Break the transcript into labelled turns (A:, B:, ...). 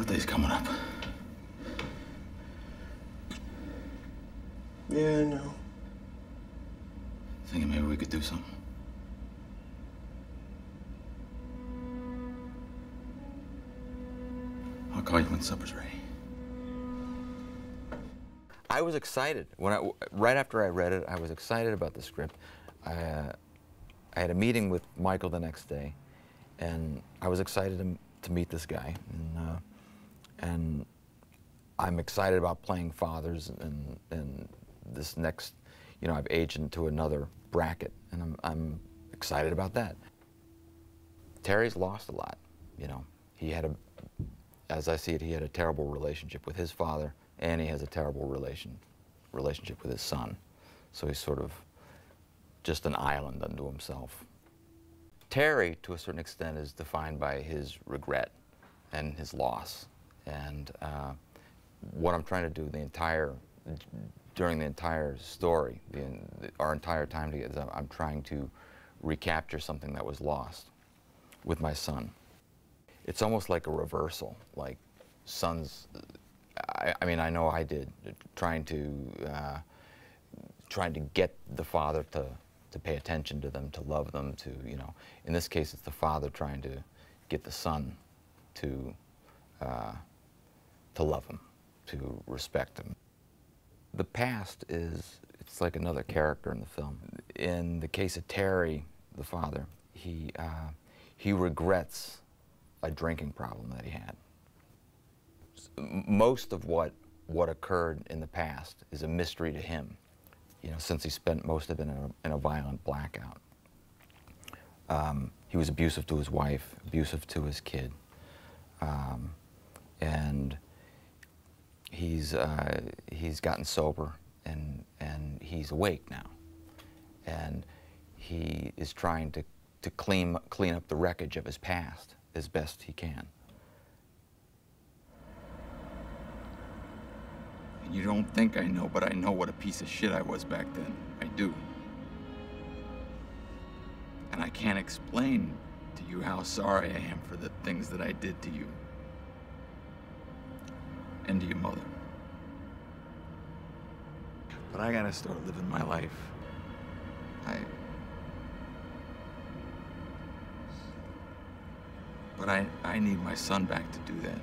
A: Birthday's coming up.
B: Yeah, I know.
A: Thinking maybe we could do something. I'll call you when supper's ready.
C: I was excited when I right after I read it. I was excited about the script. I, uh, I had a meeting with Michael the next day, and I was excited to, to meet this guy. And, uh, and I'm excited about playing fathers and, and this next, you know, I've aged into another bracket, and I'm, I'm excited about that. Terry's lost a lot, you know. He had a, as I see it, he had a terrible relationship with his father, and he has a terrible relation, relationship with his son. So he's sort of just an island unto himself. Terry, to a certain extent, is defined by his regret and his loss. And uh, what I'm trying to do the entire, during the entire story, the, our entire time together, I'm trying to recapture something that was lost with my son. It's almost like a reversal, like sons, I, I mean, I know I did, trying to, uh, trying to get the father to to pay attention to them, to love them, to, you know, in this case, it's the father trying to get the son to, uh, to love him, to respect him. The past is, it's like another character in the film. In the case of Terry, the father, he, uh, he regrets a drinking problem that he had. Most of what, what occurred in the past is a mystery to him you know, since he spent most of it in a, in a violent blackout. Um, he was abusive to his wife, abusive to his kid. Um, and he's, uh, he's gotten sober and, and he's awake now. And he is trying to, to clean, clean up the wreckage of his past as best he can.
A: You don't think I know, but I know what a piece of shit I was back then. I do. And I can't explain to you how sorry I am for the things that I did to you. And to your mother. But I gotta start living my life. I... But I, I need my son back to do that.